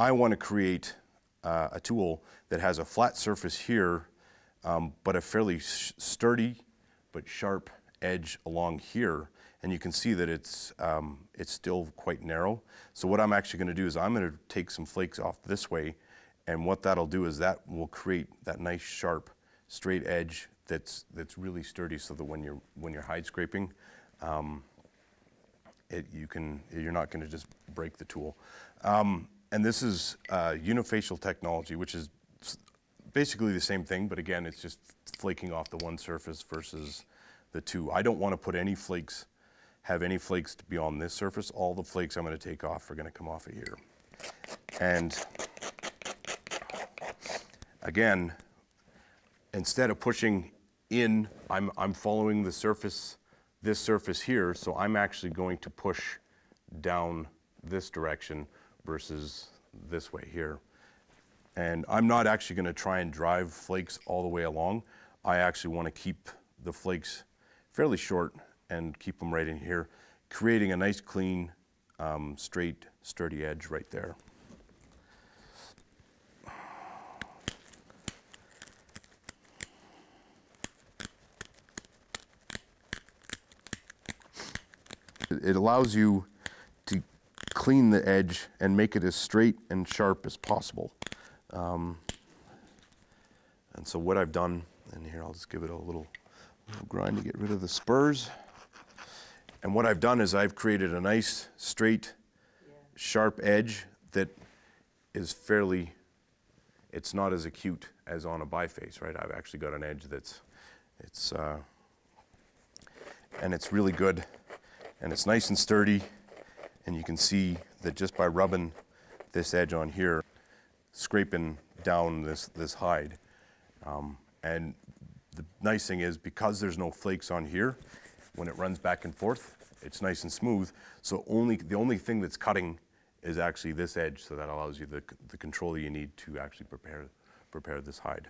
I want to create uh, a tool that has a flat surface here, um, but a fairly sturdy but sharp edge along here. And you can see that it's, um, it's still quite narrow. So what I'm actually going to do is I'm going to take some flakes off this way. And what that'll do is that will create that nice sharp straight edge that's, that's really sturdy so that when you're, when you're hide scraping, um, it, you can, you're not going to just break the tool. Um, and this is uh, unifacial technology, which is basically the same thing, but again, it's just flaking off the one surface versus the two. I don't want to put any flakes, have any flakes to be on this surface. All the flakes I'm going to take off are going to come off of here. And again, instead of pushing in, I'm, I'm following the surface, this surface here, so I'm actually going to push down this direction versus this way here. And I'm not actually gonna try and drive flakes all the way along. I actually wanna keep the flakes fairly short and keep them right in here, creating a nice clean, um, straight, sturdy edge right there. It allows you clean the edge and make it as straight and sharp as possible. Um, and so what I've done, and here I'll just give it a little, little grind to get rid of the spurs. And what I've done is I've created a nice straight, sharp edge that is fairly, it's not as acute as on a biface, right? I've actually got an edge that's, it's, uh, and it's really good and it's nice and sturdy and you can see that just by rubbing this edge on here scraping down this this hide. Um, and the nice thing is because there's no flakes on here when it runs back and forth it's nice and smooth. So only the only thing that's cutting is actually this edge so that allows you the, the control you need to actually prepare prepare this hide